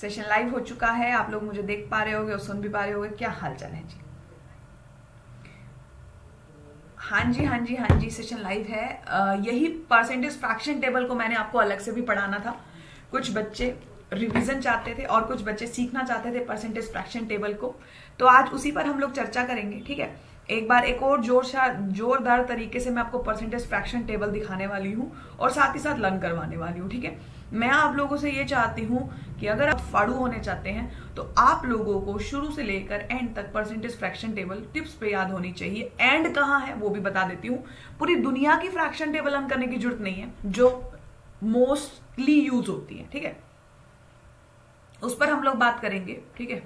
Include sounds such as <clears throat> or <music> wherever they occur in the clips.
Session live हो चुका है। आप लोग मुझे देख पा रहे होगे और सुन भी पा रहे होगे। क्या हाल चाल है जी? हाँ जी हाँ जी हाँ जी सेशन लाइव है। यही परसेंटेज फ्रैक्शन टेबल को मैंने आपको अलग से भी पढ़ाना था। कुछ बच्चे रिवीजन चाहते थे और कुछ बच्चे सीखना चाहते थे परसेंटेज फ्रैक्शन टेबल को। तो आज उसी पर हम लोग चर्चा करेंगे, ठीक है? एक बार एक और ज़ोर जोरदार तरीके से मैं आपको परसेंटेज फ्रैक्शन टेबल दिखाने वाली हूँ और साथ ही साथ लर्न करवाने वाली हूँ, ठीक है? मैं आप लोगों से ये चाहती हूँ कि अगर आप फाड़ू होने चाहते हैं तो आप लोगों को शुरू से लेकर एंड तक परसेंटेज फ्रैक्शन टेबल टिप्स पे याद होनी चाहिए। एंड कहाँ है, वो भी बता देती हूँ। पूरी दुनिया की फ्रैक्शन टेबल हम करने की ज़रूरत नहीं है, जो मोस्टली यूज़ होती है, ठीक है? उस पर हम लोग बात करेंगे, ठीक है?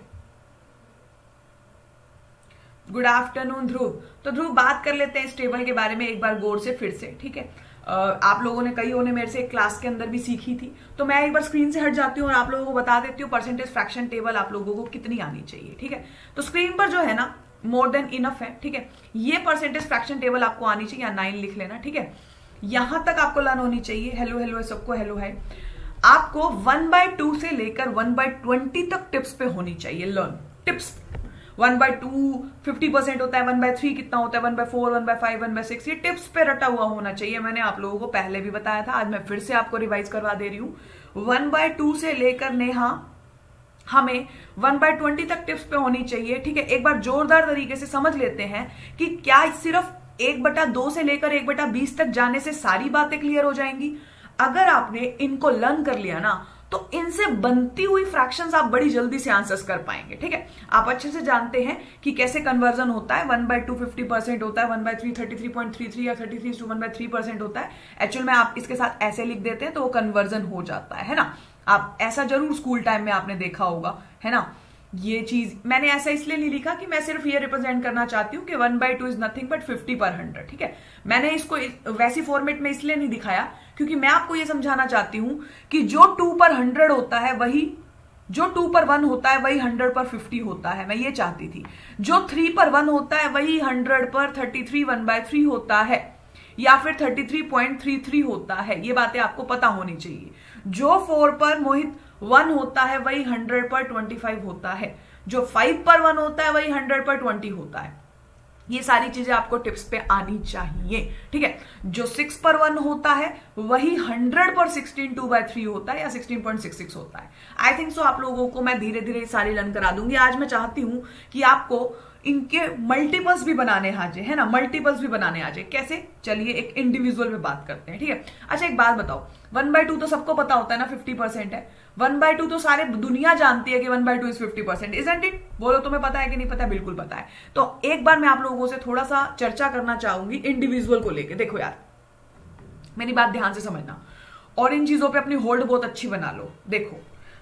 Good afternoon Dhruv. तो ध्रुव, बात कर लेते हैं इस टेबल के बारे में एक बार गौर से फिर से, ठीक है? आप लोगों ने, कई ने मेरे से एक क्लास के अंदर भी सीखी थी। तो मैं एक बार स्क्रीन से हट जाती हूँ और आप लोगों को बता देती हूँ परसेंटेज फ्रैक्शन टेबल आप लोगों को कितनी आनी चाहिए, ठीक है? तो स्क्रीन पर जो है ना मोर देन इनफ है, ठीक है? ये परसेंटेज फ्रैक्शन टेबल आपको आनी चाहिए नाइन लिख लेना, ठीक है? यहाँ तक आपको लर्न होनी चाहिए। हेलो हेलो है सबको हेलो है आपको वन बाय टू से लेकर वन बाय ट्वेंटी तक टिप्स पे होनी चाहिए learn tips one by two fifty percent होता है वन बाय थ्री कितना होता है one by four one by five one by six ये टिप्स पे रटा हुआ होना चाहिए। मैंने आप लोगों को पहले भी बताया था, आज मैं फिर से आपको रिवाइज करवा दे रही हूँ। वन बाय टू से लेकर नेहा, हमें वन बाय ट्वेंटी तक टिप्स पे होनी चाहिए, ठीक है? एक बार जोरदार तरीके से समझ लेते हैं कि क्या सिर्फ़ एक बटा दो से लेकर एक बटा बीस तक जाने से सारी बातें क्लियर हो जाएँगी। अगर आपने इनको लर्न कर लिया ना तो इनसे बनती हुई फ्रैक्शंस आप बड़ी जल्दी से आंसर्स कर पाएँगे, ठीक है? आप अच्छे से जानते हैं कि कैसे कन्वर्जन होता है one by two fifty percent होता है one by three thirty three point three three या thirty three two one by three percent होता है। एक्चुअल में आप इसके साथ ऐसे लिख देते हैं तो वो कन्वर्जन हो जाता है ना? आप ऐसा ज़रूर स्कूल टाइम में आपने देखा होगा, है ना? ये चीज़, मैंने ऐसा इसलिए नहीं लिखा कि मैं सिर्फ़ ये रिप्रेजेंट करना चाहती हूँ कि one by two is nothing but fifty per hundred ठीक है? मैंने इसको वैसी फॉर्मेट में इसलिए नहीं दिखाया, क्योंकि मैं आपको ये समझाना चाहती हूँ कि जो टू पर हंड्रेड होता है, वही, जो टू पर वन होता है, वही हंड्रेड पर फिफ्टी होता है, मैं ये चाहती थी। जो थ्री पर वन होता है, वही hundred per thirty three one by three होता है, या फिर thirty three point three three होता है, ये बातें आपको पता होनी चाहिए। जो फोर पर मोहित वन होता है, वही हंड्रेड पर ट्वेंटी फाइव होता है। जो फाइव पर वन होता है, वही हंड्रेड पर ट्वेंटी होता है। ये सारी चीज़ें आपको टिप्स पे आनी चाहिए, ठीक है? जो सिक्स पर वन होता है, वही हंड्रेड पर सिक्सटीन टू बाय थ्री होता है या सिक्सटीन पॉइंट सिक्स सिक्स होता है। आई थिंक सो आप लोगों को मैं धीरे धीरे सारी लर्न करा दूँगी। आज मैं चाहती हूँ कि आपको इनके मल्टीपल्स भी बनाने आ जाए है ना? मल्टीपल्स भी बनाने आ जाए कैसे? चलिए एक इंडिविजुअल में बात करते हैं, ठीक है? अच्छा एक बात बताओ। वन बाय टू तो सबको पता होता है ना फिफ्टी परसेंट है। वन बाय टू तो सारे दुनिया जानती है कि one by two is fifty percent is and it बोलो तुम्हें पता है कि नहीं पता, बिल्कुल पता है। तो एक बार मैं आप लोगों से थोड़ा सा चर्चा करना चाहूँगी इंडिविजुअल को लेकर देखो यार, मेरी बात ध्यान से समझना। और इन चीज़ों पर अपनी होल्ड बहुत अच्छी बना लो। देखो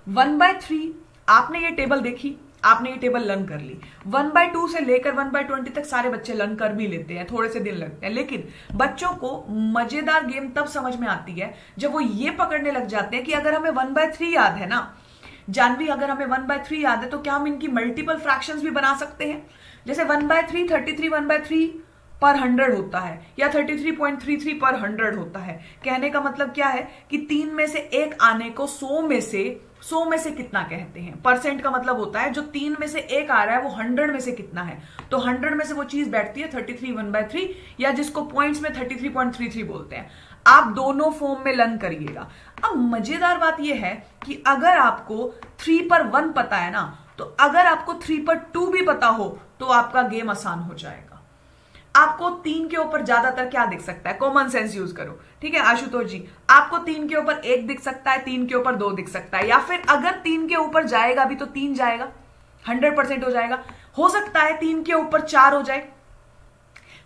वन बाय थ्री आपने ये टेबल देखी? आपने ये टेबल लर्न कर ली। वन बाय टू से लेकर वन बाय ट्वेंटी तक सारे बच्चे लर्न कर भी लेते हैं, थोड़े से दिन लगते हैं लेकिन बच्चों को मज़ेदार गेम तब समझ में आती है, जब वो ये पकड़ने लग जाते हैं कि अगर हमें वन बाय थ्री याद है ना, जानवी, अगर हमें वन बाय थ्री याद है तो क्या हम इनकी मल्टीपल फ्रैक्शन भी बना सकते हैं? जैसे one by three thirty three one by three per hundred होता है, या thirty three point three three per hundred होता है। कहने का मतलब क्या है कि तीन में से एक आने को सौ में से, सौ में से कितना कहते हैं? परसेंट का मतलब होता है, जो तीन में से एक आ रहा है, वो हंड्रेड में से कितना है? तो हंड्रेड में से वो चीज़ बैठती है thirty three one by three या जिसको पॉइंट्स में thirty three point three three बोलते हैं। आप दोनों फॉर्म में लर्न करिएगा। अब मज़ेदार बात यह है कि अगर आपको थ्री पर वन पता है ना तो अगर आपको थ्री पर टू भी पता हो तो आपका गेम आसान हो जाएगा। आपको तीन के ऊपर ज़्यादातर क्या दिख सकता है? कॉमन सेंस यूज़ करो। ठीक है, आशुतोष जी, आपको तीन के ऊपर एक दिख सकता है, तीन के ऊपर दो दिख सकता है, या फिर अगर तीन के ऊपर जाएगा भी तो तीन जाएगा हंड्रेड परसेंट हो जाएगा। हो सकता है तीन के ऊपर चार हो जाए,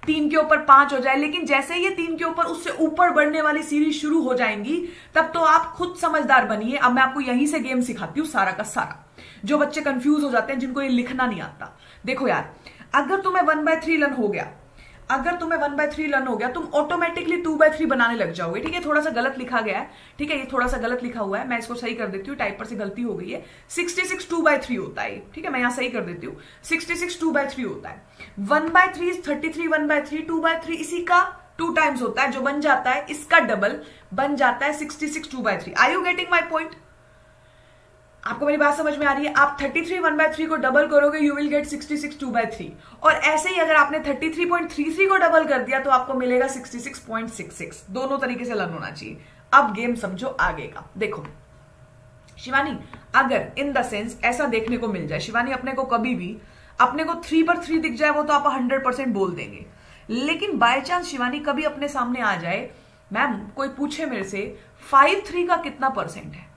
तीन के ऊपर पाँच हो जाए, लेकिन जैसे ही ये तीन के ऊपर उससे ऊपर बढ़ने वाली सीरीज़ शुरू हो जाएँगी, तब तो आप खुद समझदार बनिए। अब मैं आपको यहीं से गेम सिखाती हूँ, सारा का सारा। जो बच्चे कंफ्यूज हो जाते हैं, जिनको ये लिखना नहीं आता। देखो यार, अगर तुम्हें वन बाय थ्री लन हो गया अगर तुम्हें वन बाय थ्री लर्न हो गया, तुम ऑटोमेटिकली टू बाय थ्री बनाने लग जाओगे। ठीक है थोड़ा सा गलत लिखा गया है। ठीक है, ये थोड़ा सा गलत लिखा हुआ है। मैं इसको सही कर देती हूँ टाइप पर से गलती हो गई है। Sixty six two by three होता है। ठीक है, मैं यहाँ सही कर देती हूँ। Sixty six two by three होता है। One by three thirty three one by three two by three इसी का टू टाइम्स होता है। जो बन जाता है, इसका डबल बन जाता है sixty six two by three I you getting my point आपको मेरी बात समझ में आ रही है? आप 33 थ्री वन बाय थ्री को डबल करोगे you will get 66 six two by three और ऐसे ही अगर आपने 33.33 को डबल कर दिया तो आपको मिलेगा 66.66 दोनों तरीके से लर्न होना चाहिए. अब गेम समझो आगे का. देखो, शिवानी, अगर इन द सेंस ऐसा देखने को मिल जाए, शिवानी अपने को कभी भी, अपने को थ्री पर थ्री दिख जाए, वो तो आप हंड्रेड परसेंट बोल देंगे. लेकिन बाय चांस शिवानी कभी अपने सामने आ जाए मैम कोई पूछे मेरे से फाइव थ्री का कितना परसेंट है?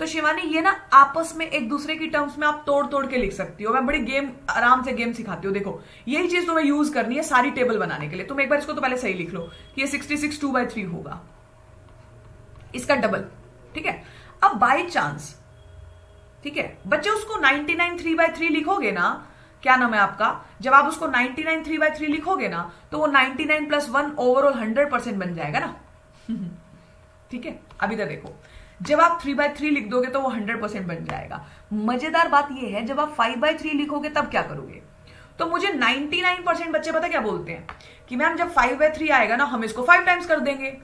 तो शिवानी, ये ना आपस में एक दूसरे की टर्म्स में आप तोड़ तोड़ के लिख सकती हो। मैं बड़ी गेम आराम से गेम सिखाती हूँ। देखो, यही चीज़ तुम्हें यूज़ करनी है सारी टेबल बनाने के लिए। तुम एक बार इसको तो पहले सही लिख लो कि ये sixty six two by three होगा। इसका डबल ठीक है? अब बाई चांस ठीक है? बच्चे, उसको ninety nine three by three लिखोगे ना, क्या नाम है आपका? जब आप उसको ninety nine three by three लिखोगे ना तो वो ninety nine plus one overall hundred percent बन जाएगा ना। <laughs> ठीक है? अभी तक देखो। जब आप थ्री बाय थ्री लिख दोगे तो वो हंड्रेड परसेंट बन जाएगा। मज़ेदार बात यह है, जब आप फाइव बाय थ्री लिखोगे तब क्या करोगे? तो मुझे 99 परसेंट बच्चे पता क्या बोलते हैं? कि मैम, जब फाइव बाय थ्री आएगा ना, हम इसको फाइव टाइम्स कर देंगे।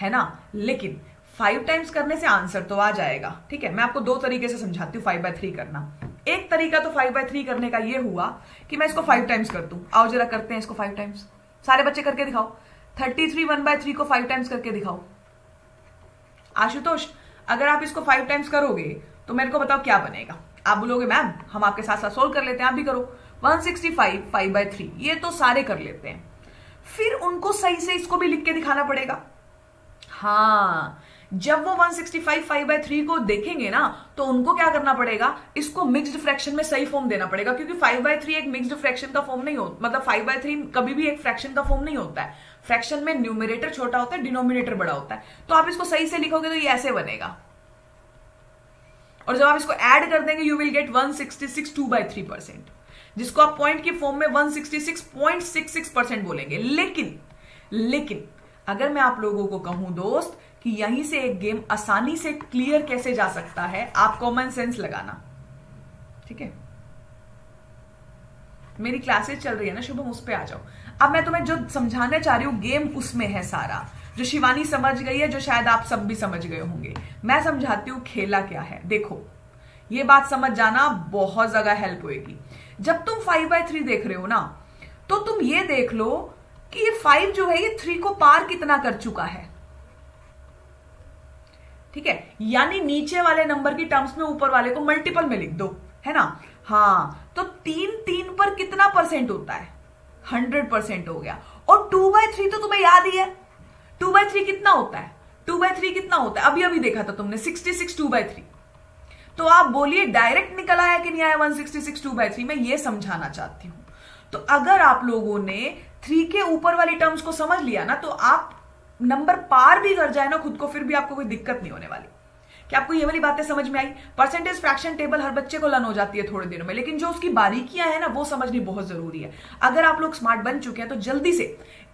है ना? लेकिन फाइव टाइम्स करने से आंसर तो आ जाएगा। ठीक है? मैं आपको दो तरीके से समझाती हूँ फाइव बाय थ्री करना। एक तरीका तो फाइव बाय थ्री करने का ये हुआ कि मैं इसको फाइव टाइम्स कर दू। आओ जरा करते हैं इसको फाइव टाइम्स सारे बच्चे करके दिखाओ। Thirty three one by three को फाइव टाइम्स करके दिखाओ। आशुतोष, अगर आप इसको फाइव टाइम्स करोगे तो मेरे को बताओ क्या बनेगा? आप बोलोगे, मैम, हम आपके साथ साथ सोल्व कर लेते हैं, आप भी करो। 165 फाइव बाय थ्री ये तो सारे कर लेते हैं। फिर उनको सही से इसको भी लिख के दिखाना पड़ेगा। हाँ जब वो 165 फाइव बाय थ्री को देखेंगे ना तो उनको क्या करना पड़ेगा? इसको मिक्स्ड फ्रैक्शन में सही फॉर्म देना पड़ेगा, क्योंकि फाइव बाय थ्री एक मिक्स्ड फ्रैक्शन का फॉर्म नहीं होता मतलब फाइव बाय थ्री कभी भी एक फ्रैक्शन का फॉर्म नहीं होता है। फ्रैक्शन में न्यूमिनेटर छोटा होता है, डिनोमिनेटर बड़ा होता है। तो आप इसको सही से लिखोगे तो ये ऐसे बनेगा। और जब आप इसको ऐड कर देंगे you will get 166 two by three percent जिसको आप पॉइंट की फॉर्म में 166.66 परसेंट बोलेंगे। लेकिन लेकिन, अगर मैं आप लोगों को कहूँ, दोस्त, कि यहीं से एक गेम आसानी से क्लियर कैसे जा सकता है, आप कॉमन सेंस लगाना। ठीक है? मेरी क्लासेस चल रही है ना, शुभम, उस पर आ जाओ। अब मैं तुम्हें जो समझाना चाह रही हूँ, गेम उसमें है सारा। जो शिवानी समझ गई है, जो शायद आप सब भी समझ गए होंगे। मैं समझाती हूँ, खेला क्या है। देखो, ये बात समझ जाना बहुत ज़्यादा हेल्प होएगी। जब तुम फाइव बाय थ्री देख रहे हो ना तो तुम ये देख लो कि ये फाइव जो है, ये थ्री को पार कितना कर चुका है। ठीक है? यानी नीचे वाले नंबर की टर्म्स में ऊपर वाले को मल्टीपल में लिख दो, है ना? हाँ तो तीन तीन पर कितना परसेंट होता है? हंड्रेड परसेंट हो गया। और टू बाय थ्री तो तुम्हें याद ही है। टू बाय थ्री कितना होता है? टू बाय थ्री कितना होता है? अभी अभी देखा था तुमने, sixty six two by three. तो आप बोलिए, डायरेक्ट निकल आया कि नहीं आया one sixty six two by three? मैं ये समझाना चाहती हूँ। तो अगर आप लोगों ने थ्री के ऊपर वाली टर्म्स को समझ लिया ना तो आप नंबर पार भी कर जाए ना खुद को, फिर भी आपको कोई दिक्कत नहीं होने वाली। क्या आपको ये वाली बातें समझ में आई? परसेंटेज फ्रैक्शन टेबल हर बच्चे को लर्न हो जाती है थोड़े दिनों में, लेकिन जो उसकी बारीकियाँ है ना, वो समझनी बहुत ज़रूरी है। अगर आप लोग स्मार्ट बन चुके हैं तो जल्दी से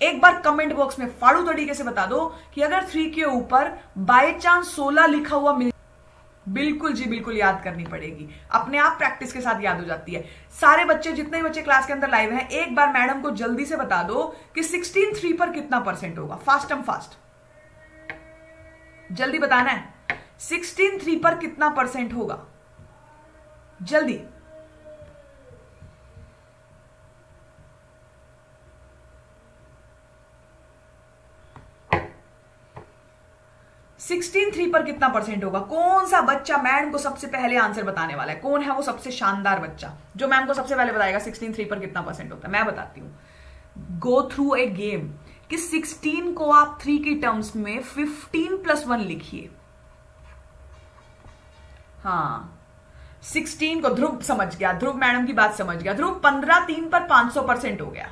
एक बार कमेंट बॉक्स में फाड़ू तरीके से बता दो कि अगर थ्री के ऊपर बाय चांस सोलह लिखा हुआ मिल बिल्कुल जी, बिल्कुल याद करनी पड़ेगी। अपने आप प्रैक्टिस के साथ याद हो जाती है। सारे बच्चे, जितने भी बच्चे क्लास के अंदर लाइव हैं, एक बार मैडम को जल्दी से बता दो कि सिक्सटीन थ्री पर कितना परसेंट होगा। फास्ट एम फास्ट जल्दी बताना है। सिक्सटीन थ्री पर कितना परसेंट होगा? जल्दी। सिक्सटीन थ्री पर कितना परसेंट होगा? कौन सा बच्चा मैम को सबसे पहले आंसर बताने वाला है? कौन है वो सबसे शानदार बच्चा? जो मैम को सबसे पहले बताएगा सिक्सटीन थ्री पर कितना परसेंट होता है। मैं बताती हूँ। गो थ्रू ए गेम कि सिक्सटीन को आप थ्री की टर्म्स में फिफ्टीन प्लस वन लिखिए। हाँ। सिक्सटीन को ध्रुव समझ गया, ध्रुव मैडम की बात समझ गया, ध्रुव पंद्रह तीन पर पाँच सौ परसेंट हो गया।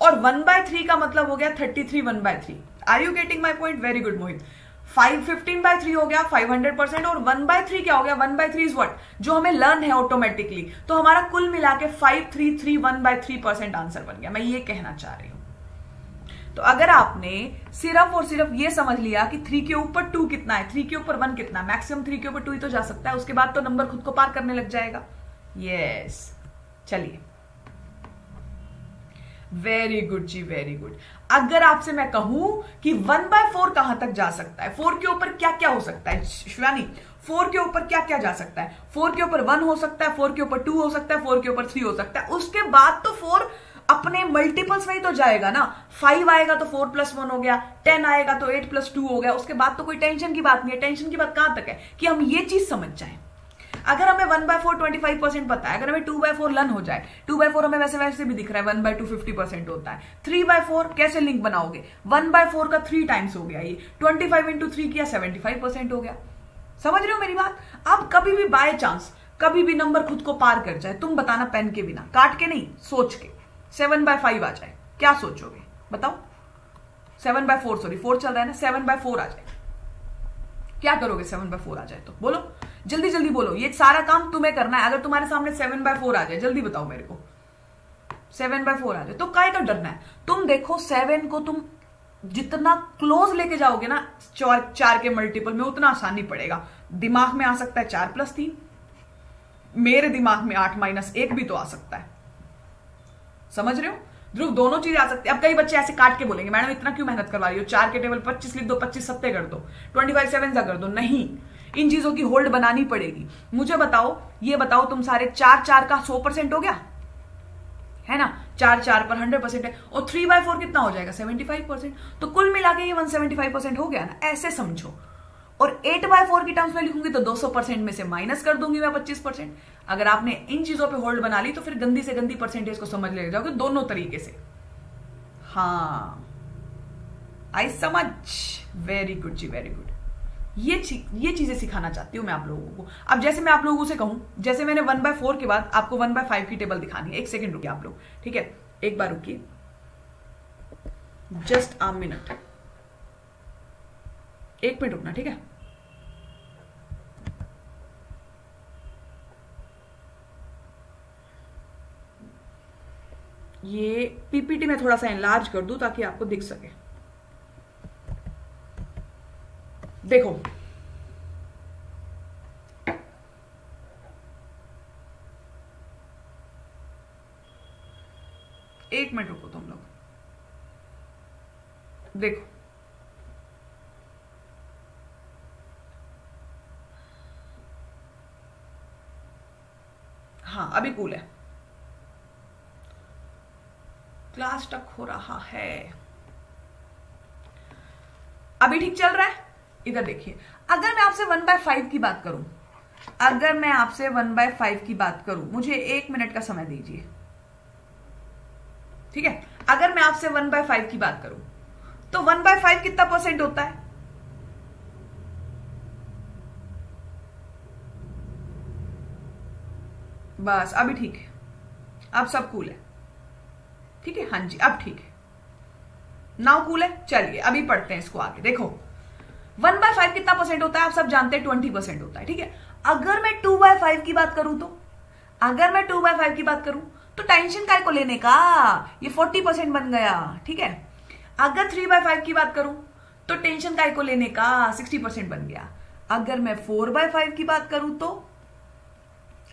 और वन बाय थ्री का मतलब हो गया thirty three one by three are you getting my point very good Mohit five fifteen by three हो गया फाइव हंड्रेड परसेंट और वन बाय थ्री क्या हो गया? One by three is what जो हमें लर्न है ऑटोमेटिकली तो हमारा कुल मिला के five three three one by three percent answer बन गया। मैं ये कहना चाह रही हूँ। तो अगर आपने सिर्फ़ और सिर्फ़ ये समझ लिया कि थ्री के ऊपर टू कितना है थ्री के ऊपर वन कितना मैक्सिमम थ्री के ऊपर टू ही तो जा सकता है, उसके बाद तो नंबर खुद को पार करने लग जाएगा। यस चलिए। वेरी गुड जी वेरी गुड अगर आपसे मैं कहूँ कि वन बाय फोर कहाँ तक जा सकता है फोर के ऊपर क्या क्या हो सकता है? शिवानी फोर के ऊपर क्या क्या जा सकता है? फोर के ऊपर वन हो सकता है फोर के ऊपर टू हो सकता है फोर के ऊपर थ्री हो सकता है। उसके बाद तो फोर अपने मल्टीपल्स में ही तो जाएगा ना। फाइव आएगा तो फोर प्लस वन हो गया टेन आएगा तो एट प्लस टू हो गया। उसके बाद तो कोई टेंशन की बात नहीं है। टेंशन की बात कहाँ तक है? कि हम ये चीज़ समझ जाए। अगर हमें one by four twenty five percent पता है, अगर हमें टू बाय फोर लन हो जाए टू बाय फोर हमें वैसे वैसे भी दिख रहा है one by two fifty percent होता है। थ्री बाय फोर कैसे लिंक बनाओगे? वन बाय फोर का थ्री टाइम्स हो गया ये। ट्वेंटी फाइव इंटू थ्री किया सेवेंटी फाइव परसेंट हो गया। समझ रहे हो मेरी बात? अब कभी भी बाय चांस कभी भी नंबर खुद को पार कर जाए, तुम बताना पेन के बिना, काट के नहीं, सोच के। सेवन बाय फाइव आ जाए। क्या सोचोगे? बताओ। Seven by four sorry four चल रहा है ना? सेवन बाय फोर आ जाए। क्या करोगे? सेवन बाय फोर आ जाए तो। बोलो। जल्दी जल्दी बोलो। ये सारा काम तुम्हें करना है। अगर तुम्हारे सामने सेवन बाय फोर आ जाए, जल्दी बताओ मेरे को। सेवन बाय फोर आ जाए। तो काय का डरना है? तुम देखो सेवन को तुम जितना क्लोज लेके जाओगे ना, चार चार के मल्टीपल में उतना आसानी पड़ेगा। दिमाग में आ सकता है चार प्लस तीन। मेरे दिमाग में आठ माइनस एक भी तो आ सकता है। समझ रहे हो? ध्रुव, दोनों चीज़ आ सकती है। अब कई बच्चे ऐसे काट के बोलेंगे, मैडम, इतना क्यों मेहनत करवा रही हो? चार के टेबल, पच्चीस लिख दो, पच्चीस सत्ते कर दो। ट्वेंटी फाइव सेवन कर दो। नहीं, इन चीज़ों की होल्ड बनानी पड़ेगी। मुझे बताओ, ये बताओ, तुम सारे चार चार का सौ परसेंट हो गया? है ना? चार चार पर हंड्रेड परसेंट है। और थ्री बाय फोर कितना हो जाएगा? Seventy five percent. तो कुल मिला के ये वन सेवेंटी फाइव परसेंट हो गया ना? ऐसे समझो। और एट बाय फोर की टर्म्स में लिखूँगी तो दो सौ परसेंट में से माइनस कर दूँगी मैं पच्चीस परसेंट अगर आपने इन चीज़ों पे होल्ड बना ली तो फिर गंदी से गंदी परसेंटेज को समझ ले जाओगे दोनों तरीके से। हाँ। आई समझ। वेरी गुड जी वेरी गुड ये ये चीज़ें सिखाना चाहती हूँ मैं आप लोगों को। अब जैसे मैं आप लोगों से कहूँ, जैसे मैंने वन बाय फोर के बाद आपको वन बाय फाइव की टेबल दिखानी है। एक सेकेंड रुकिए आप लोग, ठीक है? एक बार रुकिए। जस्ट आ मिनट एक मिनट रुकना, ठीक है? ये पीपीटी में थोड़ा सा एनलार्ज कर दू ताकि आपको दिख सके। देखो। एक मिनट रुको तुम लोग। देखो। हाँ अभी कूल है। क्लास टक हो रहा है। अभी ठीक चल रहा है? इधर देखिए। अगर मैं आपसे वन बाय फाइव की बात करूँ, अगर मैं आपसे वन बाय फाइव की बात करूँ, मुझे एक मिनट का समय दीजिए। ठीक है? अगर मैं आपसे वन बाय फाइव की बात करूँ तो वन बाय फाइव कितना परसेंट होता है? बस, अभी ठीक है। अब सब कूल है। ठीक है? हाँ जी, अब ठीक है। नाउ कूल है? चलिए, अभी पढ़ते हैं इसको आगे। देखो वन बाय फाइव कितना परसेंट होता है? आप सब जानते हैं ट्वेंटी परसेंट होता है, ठीक है? अगर मैं टू बाय फाइव की बात करूँ तो अगर मैं टू बाय फाइव की बात करूँ तो टेंशन काय को लेने का? ये फोर्टी परसेंट बन गया, ठीक है? अगर थ्री बाय फाइव की बात करूँ तो टेंशन काय को लेने का? सिक्सटी परसेंट बन गया। अगर मैं फोर बाय फाइव की बात करूँ तो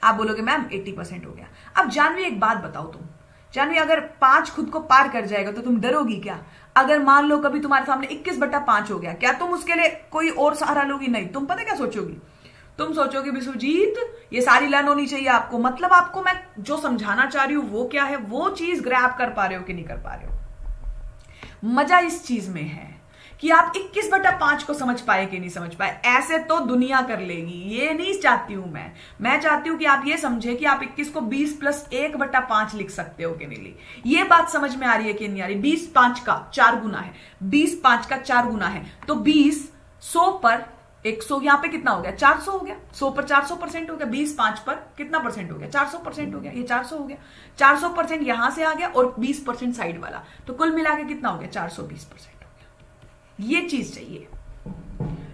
आप बोलोगे, मैम एट्टी परसेंट हो गया। अब जानवी, एक बात बताओ तुम। जानवी, अगर पाँच खुद को पार कर जाएगा तो तुम डरोगी क्या? अगर मान लो कभी तुम्हारे सामने इक्कीस बट्टा पाँच हो गया, क्या तुम उसके लिए कोई और सहारा लोगी? नहीं। तुम पता क्या सोचोगी? तुम सोचोगे विश्वजीत ये सारी लर्न होनी चाहिए आपको। मतलब आपको मैं जो समझाना चाह रही हूँ, वो क्या है? वो चीज़ ग्रैप कर पा रहे हो कि नहीं कर पा रहे हो? मज़ा इस चीज़ में है। कि आप 21 बटा पाँच को समझ पाए कि नहीं समझ पाए। ऐसे तो दुनिया कर लेगी। ये नहीं चाहती हूँ मैं। मैं चाहती हूँ कि आप ये समझे कि आप 21 को 20 प्लस एक बटा पाँच लिख सकते हो कि नहीं ली ये बात समझ में आ रही है कि नहीं आ रही? बीस पाँच का चार गुना है। बीस पाँच का चार गुना है। तो बीस सौ पर एक सौ यहाँ पे कितना हो गया? चार सौ हो गया। सौ पर चार सौ परसेंट हो गया। बीस पाँच पर कितना परसेंट हो गया? चार सौ परसेंट हो गया। ये चार सौ हो गया। चार सौ परसेंट यहाँ से आ गया और बीस परसेंट साइड वाला। तो कुल मिला के कितना हो गया? चार सौ बीस परसेंट। ये चीज़ चाहिए।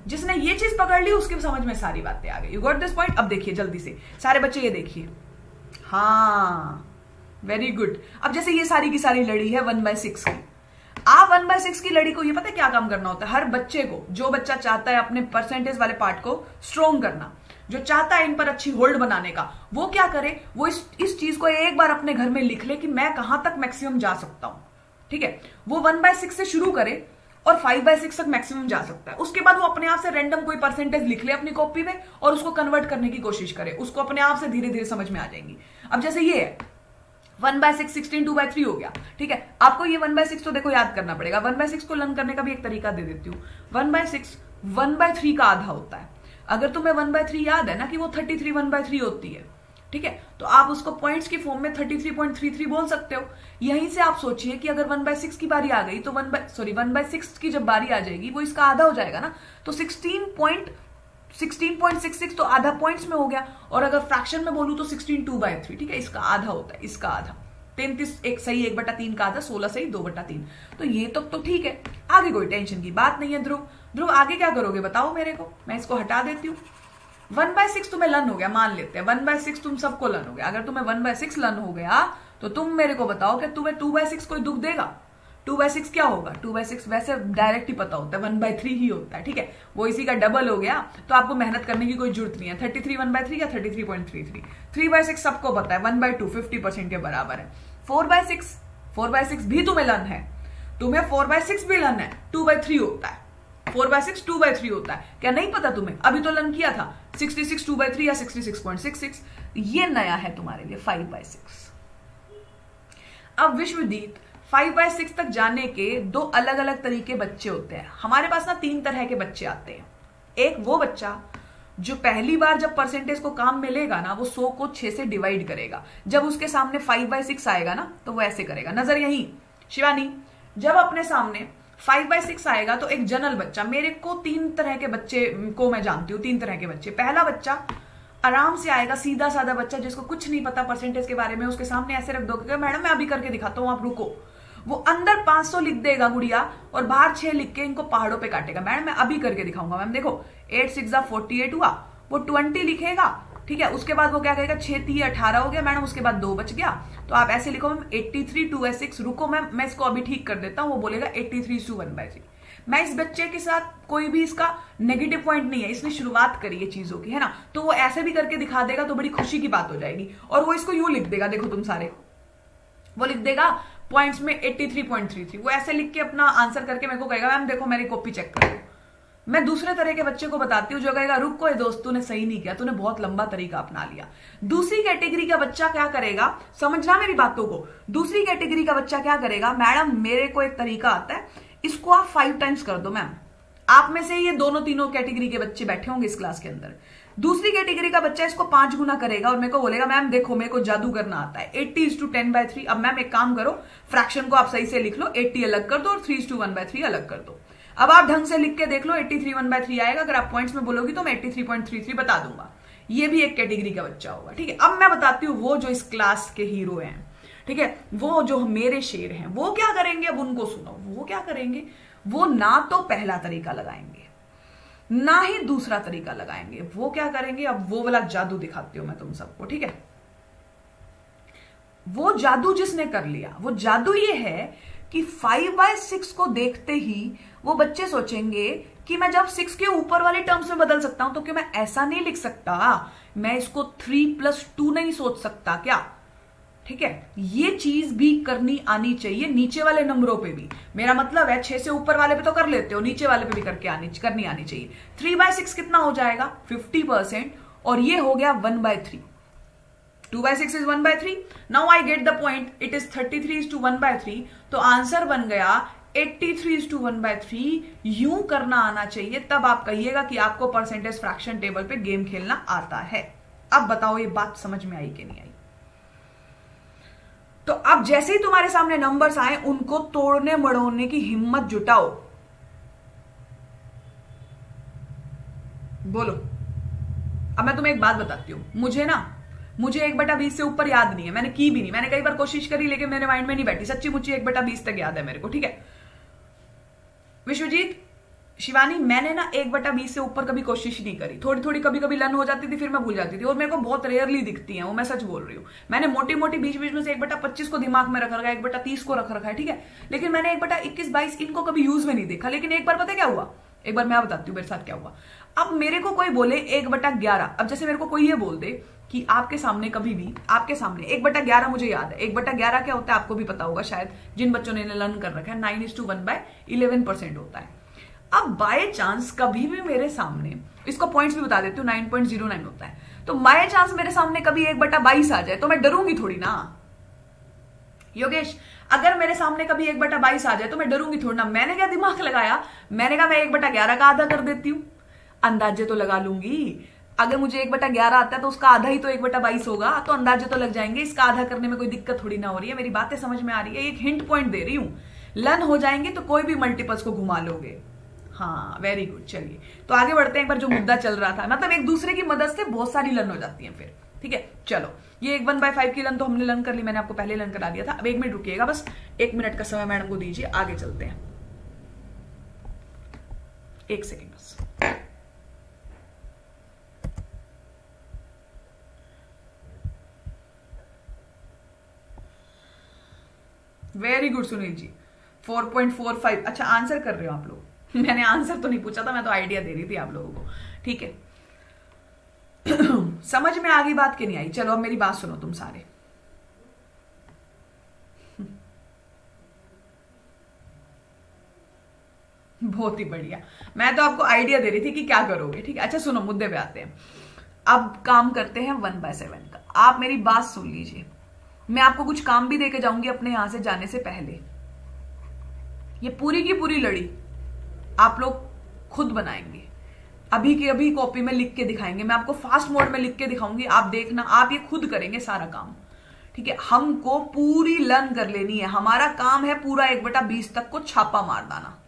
जिसने ये चीज़ पकड़ ली, उसके समझ में सारी बातें आ गई। यू गॉट दिस पॉइंट अब देखिए, जल्दी से। सारे बच्चे ये देखिए। हाँ वेरी गुड अब जैसे ये सारी की सारी लड़ी है वन बाय सिक्स की। आप वन बाय सिक्स की लड़ी को ये पता है क्या काम करना होता है? हर बच्चे को, जो बच्चा चाहता है अपने परसेंटेज वाले पार्ट को स्ट्रोंग करना, जो चाहता है इन पर अच्छी होल्ड बनाने का, वो क्या करे? वो इस इस चीज़ को एक बार अपने घर में लिख ले कि मैं कहाँ तक मैक्सिमम जा सकता हूँ। ठीक है? वो वन बाय सिक्स से शुरू करे और फाइव बाय सिक्स तक मैक्सिमम जा सकता है। उसके बाद वो अपने आप से रैंडम कोई परसेंटेज लिख ले अपनी कॉपी में और उसको कन्वर्ट करने की कोशिश करे। उसको अपने आप से धीरे धीरे समझ में आ जाएँगी। अब जैसे ये है one by six sixteen two by three हो गया। ठीक है? आपको ये वन बाय सिक्स तो देखो याद करना पड़ेगा। वन बाय सिक्स को लर्न करने का भी एक तरीका दे देती हूँ। One by six one by three का आधा होता है। अगर तुम्हें वन बाय थ्री याद है ना कि वो thirty three one by three होती है। ठीक है? तो आप उसको पॉइंट्स की फॉर्म में thirty three point three three बोल सकते हो। यहीं से आप सोचिए कि अगर वन बाय सिक्स की बारी आ गई तो one by sorry one by six की जब बारी आ जाएगी, वो इसका आधा हो जाएगा ना? तो sixteen point sixteen point six six तो आधा पॉइंट्स में हो गया। और अगर फ्रैक्शन में बोलू तो सिक्सटीन टू बाय थ्री ठीक है? इसका आधा होता है, इसका आधा। तैंतीस एक सही, एक बटा तीन का आधा, सोलह सही, दो बटा तीन। तो ये तो तो ठीक है। आगे कोई टेंशन की बात नहीं है, ध्रुव। ध्रुव, आगे क्या करोगे? बताओ मेरे को। मैं इसको हटा देती हूँ। वन बाय सिक्स तुम्हें लन हो गया, मान लेते हैं। वन बाय सिक्स तुम सबको लन हो गया। अगर तुम्हें वन बाय सिक्स लन हो गया तो तुम मेरे को बताओ कि तुम्हें टू बाय सिक्स कोई दुख देगा? टू बाय सिक्स क्या होगा? टू बाय सिक्स वैसे डायरेक्ट ही पता होता है वन बाय थ्री ही होता है, ठीक है? वो इसी का डबल हो गया तो आपको मेहनत करने की कोई ज़रूरत नहीं है। Thirty three one by three या thirty three point three three three by six सबको पता है one by two fifty percent के बराबर है। Four by six four by six भी तुम्हें लन है। तुम्हें फोर बाय सिक्स भी लन है। टू बाय थ्री होता है। Four by six, two by three होता है। क्या नहीं पता तुम्हें? अभी तो लर्न किया था। Sixty six, two by three या sixty six point six six? ये नया है तुम्हारे लिए, फाइव बाय सिक्स। अब विश्वदीत फाइव बाय सिक्स तक जाने के दो अलग अलग तरीके बच्चे होते हैं। हमारे पास ना तीन तरह के बच्चे आते हैं। एक वो बच्चा, जो पहली बार जब परसेंटेज को काम मिलेगा ना, वो सौ को छह से डिवाइड करेगा। जब उसके सामने फाइव बाय सिक्स आएगा ना तो वो ऐसे करेगा। नज़र यही, शिवानी, जब अपने सामने फाइव बाय सिक्स आएगा तो एक जनरल बच्चा। मेरे को तीन तरह के बच्चे को मैं जानती हूँ, तीन तरह के बच्चे। पहला बच्चा आराम से आएगा सीधा साधा बच्चा, जिसको कुछ नहीं पता परसेंटेज के बारे में, उसके सामने ऐसे रख दोगे मैडम, मैं अभी करके दिखाता हूँ, आप रुको। वो अंदर 500 लिख देगा गुड़िया, और बाहर छह लिख के इनको पहाड़ों पे काटेगा। मैडम, मैं अभी करके दिखाऊँगा, मैम। देखो एट सिक्स फोर्टी एट हुआ, वो ट्वेंटी लिखेगा ठीक है, उसके बाद वो क्या कहेगा छह ती अठारह हो गया, मैडम, उसके बाद दो बच गया। तो आप ऐसे लिखो, ma'am eighty three two as six रुको, मैम, मैं इसको अभी ठीक कर देता हूँ, वो बोलेगा eighty three two one by three मैं इस बच्चे के साथ कोई भी इसका नेगेटिव पॉइंट नहीं है, इसने शुरुआत करी है चीज़ों की, है ना? तो वो ऐसे भी करके दिखा देगा तो बड़ी खुशी की बात हो जाएगी। और वो इसको यूँ लिख देगा, देखो तुम सारे। वो लिख देगा पॉइंट्स में 83.33 वो ऐसे लिख के अपना आंसर करके मेरे को कहेगा, मैम, देखो, मेरी कॉपी चेक करो मैं दूसरे तरह के बच्चे को बताती हूँ, जो कहेगा, रुक कोई दोस्त, तूने सही नहीं किया, तूने बहुत लंबा तरीका अपना लिया। दूसरी कैटेगरी का बच्चा क्या करेगा? समझना मेरी बातों को। दूसरी कैटेगरी का बच्चा क्या करेगा? मैडम, मेरे को एक तरीका आता है, इसको आप फाइव टाइम्स कर दो मैम आप में से ये दोनों तीनों कैटेगरी के बच्चे बैठे होंगे इस क्लास के अंदर। दूसरी कैटेगरी का बच्चा इसको पाँच गुना करेगा और मेरे को बोलेगा, मैम, देखो, मेरे को जादू करना आता है। Eighty is two ten by three अब मैम, एक काम करो फ्रैक्शन को आप सही से लिख लो एट्टी अलग कर दो और three is two one by three अलग कर दो। अब आप ढंग से लिख के देख लो eighty three one by three आएगा। अगर आप पॉइंट्स में बोलोगी तो मैं eighty three point three three बता दूँगा। ये भी एक कैटेगरी का बच्चा होगा, ठीक है? अब मैं बताती हूँ, वो जो इस क्लास के हीरो हैं, ठीक है? वो जो मेरे शेर हैं, वो क्या करेंगे? अब उनको सुनो। वो क्या करेंगे? वो ना तो पहला तरीका लगाएँगे, ना ही दूसरा तरीका लगाएँगे। वो क्या करेंगे? अब वो वाला जादू दिखाती हूँ मैं तुम सबको, ठीक है? वो जादू जिसने कर लिया, वो जादू ये है कि फाइव बाय सिक्स को देखते ही वो बच्चे सोचेंगे कि मैं जब सिक्स के ऊपर वाले टर्म्स में बदल सकता हूँ तो क्या मैं ऐसा नहीं लिख सकता? मैं इसको थ्री प्लस टू नहीं सोच सकता क्या? ठीक है? ये चीज़ भी करनी आनी चाहिए नीचे वाले नंबरों पे भी। मेरा मतलब है छह से ऊपर वाले पे तो कर लेते हो, नीचे वाले पे भी करके आनी, करनी आनी चाहिए। थ्री बाय सिक्स कितना हो जाएगा? फिफ्टी परसेंट और ये हो गया one by three two by six is one by three. Now I get the point it is thirty three is two one by three तो आंसर बन गया eighty three is two one by three you करना आना चाहिए, तब आप कहिएगा कि आपको परसेंटेज फ्रैक्शन टेबल पे गेम खेलना आता है। अब बताओ ये बात समझ में आई कि नहीं आई? तो अब जैसे ही तुम्हारे सामने नंबर्स आए, उनको तोड़ने मड़ोड़ने की हिम्मत जुटाओ। बोलो। अब मैं तुम्हें एक बात बताती हूँ। मुझे ना मुझे एक बटा बीस से ऊपर याद नहीं है, मैंने की भी नहीं। मैंने कई बार कोशिश करी, लेकिन मेरे माइंड में नहीं बैठी। सच्ची मुझे एक बटा बीस तक याद है मेरे को, ठीक है? विश्वजीत, शिवानी, मैंने ना एक बटा बीस से ऊपर कभी कोशिश नहीं करी। थोड़ी थोड़ी कभी कभी लर्न हो जाती थी, फिर मैं भूल जाती थी। और मेरे को बहुत रेयरली दिखती है, वो मैं सच बोल रही हूँ। मैंने मोटी मोटी बीच बीच में से एक बटा पच्चीस को दिमाग में रख रखा है, एक बटा तीस को रख रखा है, ठीक है? लेकिन मैंने एक बटा इक्कीस बाईस इनको कभी यूज़ में नहीं देखा। लेकिन एक बार पता क्या हुआ? एक बार मैं बताती हूँ मेरे साथ क्या हुआ। अब मेरे को कोई बोले एक बटा ग्यारह। अब जैसे मेरे को कोई ये बोल दे कि आपके सामने कभी भी, आपके सामने एक बटा ग्यारह मुझे याद है। एक बटा ग्यारह क्या होता है आपको भी पता होगा शायद, जिन बच्चों ने लर्न कर रखा है nine is two one by eleven percent होता है। अब बाय चांस कभी भी मेरे सामने, इसको पॉइंट्स भी बता देती हूँ नाइन पॉइंट ज़ीरो नाइन होता है। तो बाय चांस मेरे सामने कभी एक बटा बाईस आ जाए तो मैं डरूँगी थोड़ी ना। योगेश, अगर मेरे सामने कभी एक बटा बाईस आ जाए तो मैं डरूँगी थोड़ी ना। मैंने क्या दिमाग लगाया? मैंने कहा मैं एक बटा ग्यारह का आधा कर देती हूँ। अंदाजे तो लगा लूँगी। अगर मुझे एक बटा ग्यारह आता है तो उसका आधा ही तो एक बटा बाईस होगा तो अंदाजे तो लग जाएँगे। इसका आधा करने में कोई दिक्कत थोड़ी ना हो रही है। मेरी बातें समझ में आ रही है। एक हिंट पॉइंट दे रही हूँ। लर्न हो जाएँगे तो कोई भी मल्टीपल्स को घुमा लोगे। हाँ वेरी गुड चलिए। तो आगे बढ़ते हैं एक बार जो मुद्दा चल रहा था। मतलब एक दूसरे की मदद से बहुत सारी लर्न हो जाती है फिर। ठीक है, चलो। ये एक वन बाय फाइव की लर्न तो हमने लर्न कर ली। मैंने आपको पहले लर्न करा दिया था। अब एक मिनट रुकिएगा बस। एक मिनट का समय मैडम को दीजिए। आगे चलते हैं। एक सेकेंड बस। Very good Sunil ji. 4.45 अच्छा आंसर कर रहे हो आप लोग. <laughs> मैंने आंसर तो नहीं पूछा था, मैं तो आइडिया दे रही थी आप लोगों को. ठीक है? <clears throat> समझ में आ गई बात कि नहीं आई? चलो, अब मेरी बात सुनो तुम सारे. <laughs> बहुत ही बढ़िया. मैं तो आपको आइडिया दे रही थी कि क्या करोगे, ठीक है? अच्छा सुनो, मुद्दे पे आते हैं. अब काम करते हैं वन बाय सेवन का. आप मेरी बात सुन लीजिए. मैं आपको कुछ काम भी देके जाऊँगी अपने यहाँ से जाने से पहले। ये पूरी की पूरी लड़ी आप लोग खुद बनाएँगे। अभी की अभी कॉपी में लिख के दिखाएँगे। मैं आपको फास्ट मोड में लिख के दिखाऊँगी। आप देखना, आप ये खुद करेंगे सारा काम। ठीक है? हमको पूरी लर्न कर लेनी है। हमारा काम है पूरा एक बटा बीस तक को छापा मार दाना।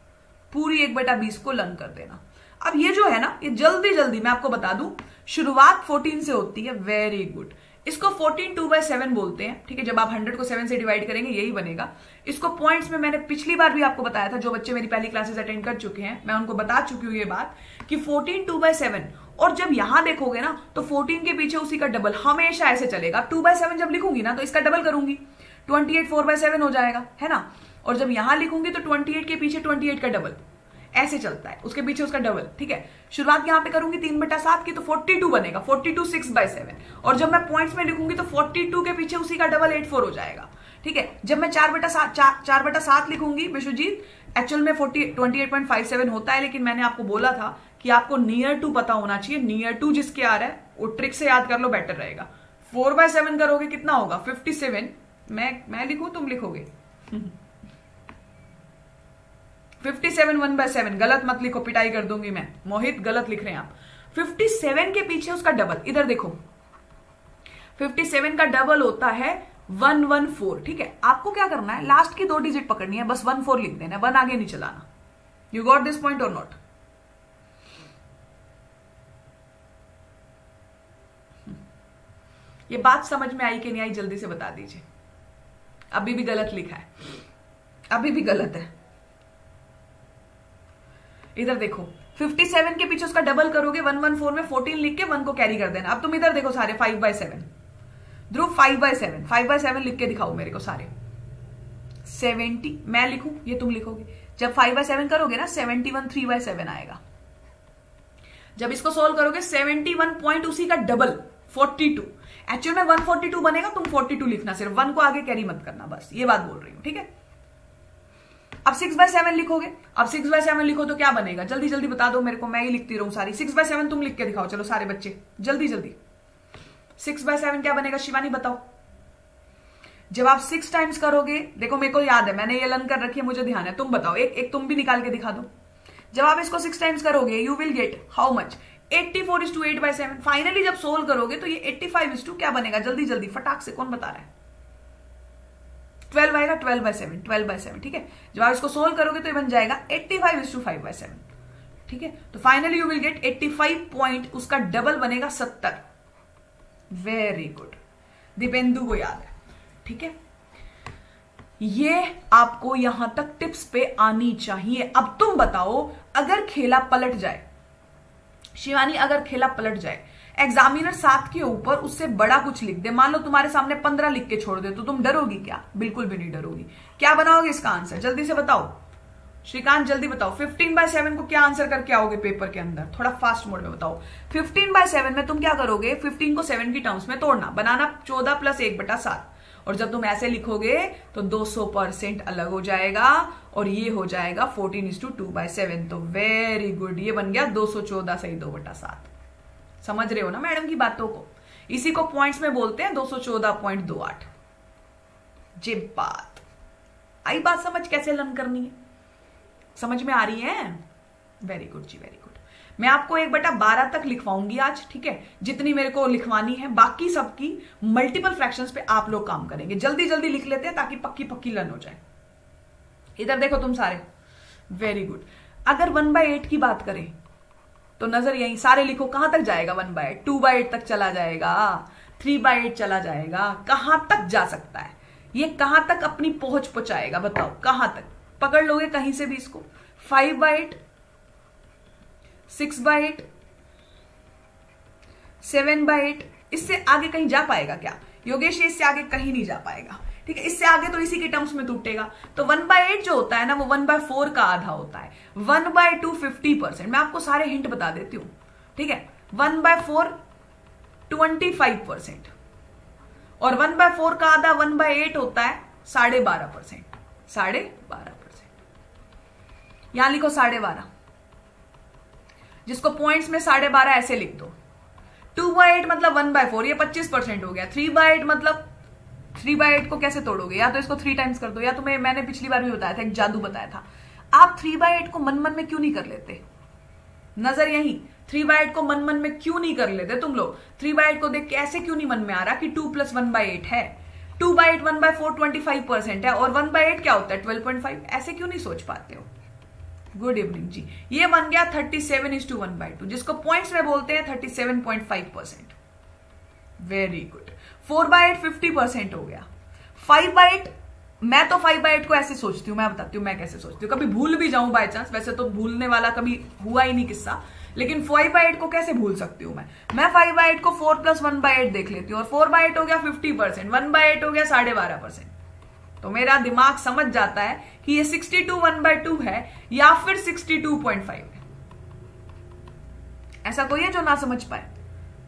पूरी एक बटा बीस को लर्न कर देना। अब ये जो है ना, ये जल्दी जल्दी मैं आपको बता दूँ, शुरुआत 14 से होती है। वेरी गुड इसको 14 टू बाय सेवन बोलते हैं, ठीक है? जब आप 100 को 7 से डिवाइड करेंगे, यही बनेगा। इसको पॉइंट्स में मैंने पिछली बार भी आपको बताया था, जो बच्चे मेरी पहली क्लासेस अटेंड कर चुके हैं, मैं उनको बता चुकी हूँ ये बात कि 14 टू बाय सेवन और जब यहाँ देखोगे ना तो 14 के पीछे उसी का डबल हमेशा ऐसे चलेगा। टू बाय सेवन जब लिखूँगी ना तो इसका डबल करूँगी। 28 फोर बाय सेवन हो जाएगा, है ना? और जब यहाँ लिखूँगी तो 28 के पीछे 28 का डबल ऐसे चलता है। उसके पीछे उसका डबल ठीक है? शुरुआत यहाँ पे करूँगी तीन बटा सात की तो फोर्टी टू बनेगा forty two six by seven और जब मैं पॉइंट्स में लिखूँगी तो फोर्टी टू के पीछे उसी का डबल एट फोर हो जाएगा ठीक है? जब मैं चार बटा सात चार, चार बटा सात लिखूँगी विश्वजीत एक्चुअल में forty twenty eight point five seven होता है लेकिन मैंने आपको बोला था कि आपको नियर टू पता होना चाहिए। नियर टू जिसके आ रहा है वो ट्रिक से याद कर लो बेटर रहेगा। फोर बाय सेवन करोगे कितना होगा? फिफ्टी सेवन मैं मैं लिखू तुम लिखोगे। <laughs> Fifty seven one by seven गलत मत लिखो, पिटाई कर दूँगी मैं। मोहित, गलत लिख रहे हैं आप। फिफ्टी सेवन के पीछे उसका डबल इधर देखो। फिफ्टी सेवन का डबल होता है वन वन फोर ठीक है? आपको क्या करना है? लास्ट की दो डिजिट पकड़नी है, बस वन फोर लिख देना वन आगे नहीं चलाना। यू गॉट दिस पॉइंट और नॉट ये बात समझ में आई कि नहीं आई, जल्दी से बता दीजिए। अभी भी गलत लिखा है। अभी भी गलत है। इधर देखो। 57 के पीछे उसका डबल करोगे 114 में 14 लिख के वन को कैरी कर देना। अब तुम इधर देखो सारे 5 by seven Dhruv 5 by seven five by seven लिख के दिखाओ मेरे को सारे। 70 मैं लिखू? ये तुम लिखोगे। जब 5 बाय सेवन करोगे ना 71 3 बाय सेवन आएगा। जब इसको सोल्व करोगे 71 पॉइंट उसी का डबल 42 एक्चुअल में 142 बनेगा, तुम 42 लिखना सिर्फ़। वन को आगे कैरी मत करना, बस। ये बात बोल रही हूँ, ठीक है? अब सिक्स बाय सेवन लिखोगे? अब सिक्स बाय सेवन लिखो तो क्या बनेगा? जल्दी जल्दी बता दो मेरे को, मैं ही लिखती रहूँ सारी। सिक्स बाय सेवन तुम लिख के दिखाओ, चलो सारे बच्चे। जल्दी जल्दी। सिक्स बाय सेवन क्या बनेगा? शिवानी, बताओ। जब आप सिक्स टाइम्स करोगे, देखो मेरे को याद है, मैंने ये लर्न कर रखी है, मुझे ध्यान है। तुम बताओ, एक एक तुम भी निकाल के दिखा दो। जब आप इसको सिक्स टाइम्स करोगे you will get how much eighty four is two eight by seven finally जब सोल्व करोगे तो ये एट्टी फाइव इज़ टू क्या बनेगा? जल्दी जल्दी, फटाक से कौन बता रहा है? ट्वेल्व आएगा, twelve by seven twelve by seven ठीक है? जब आप इसको सोल्व करोगे तो ये बन जाएगा eighty five is two five by seven ठीक है? तो finally you will get eighty five point उसका डबल बनेगा सत्तर. वेरी गुड दीपेंदु को याद है, ठीक है? ये आपको यहाँ तक टिप्स पे आनी चाहिए। अब तुम बताओ, अगर खेला पलट जाए, शिवानी, अगर खेला पलट जाए एग्जामिनर सात के ऊपर उससे बड़ा कुछ लिख दे। मान लो तुम्हारे सामने पंद्रह लिख के छोड़ दे तो तुम डरोगी क्या? बिल्कुल भी नहीं डरोगी। क्या बनाओगे इसका आंसर? जल्दी से बताओ। श्रीकांत, जल्दी बताओ। 15 बाय सेवन को क्या आंसर करके आओगे पेपर के अंदर? थोड़ा फास्ट मोड में बताओ। 15 बाय सेवन में तुम क्या करोगे? 15 को सेवन की टर्म्स में तोड़ना। बनाना 14 प्लस एक बटा सात। और जब तुम ऐसे लिखोगे तो 200 परसेंट अलग हो जाएगा और ये हो जाएगा fourteen is two two by seven तो वेरी गुड ये बन गया 214 सही दो बटा सात। समझ रहे हो ना मैडम की बातों को? इसी को पॉइंट्स में बोलते हैं 214.28 जे बात आई बात समझ कैसे लर्न करनी है? समझ में आ रही है? वेरी गुड जी वेरी गुड मैं आपको एक बटा बारह तक लिखवाऊँगी आज, ठीक है? जितनी मेरे को लिखवानी है, बाकी सबकी मल्टीपल फ्रैक्शंस पे आप लोग काम करेंगे। जल्दी जल्दी लिख लेते हैं ताकि पक्की पक्की लर्न हो जाए। इधर देखो तुम सारे। वेरी गुड अगर वन बाय एट की बात करें तो नज़र यही सारे लिखो, कहाँ तक जाएगा one by two by eight तक चला जाएगा। थ्री बाय एट चला जाएगा। कहाँ तक जा सकता है? ये कहाँ तक अपनी पहुँच पहुंचाएगा, बताओ, कहाँ तक? पकड़ लोगे कहीं से भी इसको? Five by eight six by eight seven by eight इससे आगे कहीं जा पाएगा क्या? योगेश, इससे आगे कहीं नहीं जा पाएगा। ठीक है, इससे आगे तो इसी के टर्म्स में टूटेगा। तो वन बाय एट जो होता है ना, वो वन बाय फोर का आधा होता है। One by two fifty percent मैं आपको सारे हिंट बता देती हूँ। ठीक है? One by four twenty five percent और वन बाय फोर का आधा वन बाय एट होता है साढ़े बारह परसेंट साढ़े बारह परसेंट यहाँ लिखो साढ़े बारह। जिसको पॉइंट्स में साढ़े बारह ऐसे लिख दो। टू बाय एट मतलब वन बाय फोर ये पच्चीस परसेंट हो गया। थ्री बाय एट मतलब थ्री बाय एट को कैसे तोड़ोगे? या तो इसको थ्री टाइम्स कर दो, या तुम्हें, मैंने पिछली बार भी बताया था, एक जादू बताया था। आप थ्री बाय एट को मन मन में क्यों नहीं कर लेते? नज़र यही। थ्री बाय एट को मन मन में क्यों नहीं कर लेते तुम लोग? थ्री बाय एट को देख के ऐसे क्यों नहीं मन में आ रहा कि two plus one by eight है? Two by eight one by four twenty five percent है, और वन बाय एट क्या होता है? ट्वेल्व पॉइंट फाइव ऐसे क्यों नहीं सोच पाते हो? गुड इवनिंग जी। ये बन गया thirty seven is to one by two जिसको पॉइंट्स में बोलते हैं thirty seven point five percent very good four by eight fifty percent हो गया। फाइव बाय एट, मैं तो फाइव बाय एट को ऐसे सोचती हूँ, मैं बताती हूँ मैं कैसे सोचती हूँ। कभी भूल भी जाऊँ बाय चांस वैसे तो भूलने वाला कभी हुआ ही नहीं किस्सा, लेकिन फाइव बाय एट को कैसे भूल सकती हूँ मैं? मैं फाइव बाय एट को four plus one by eight देख लेती हूँ, और फोर बाय एट हो गया fifty percent, one by eight हो गया साढ़े बारह परसेंट। तो मेरा दिमाग समझ जाता है कि ये sixty two one by two है, या फिर सिक्सटी टू पॉइंट फाइव है। ऐसा कोई है जो ना समझ पाए।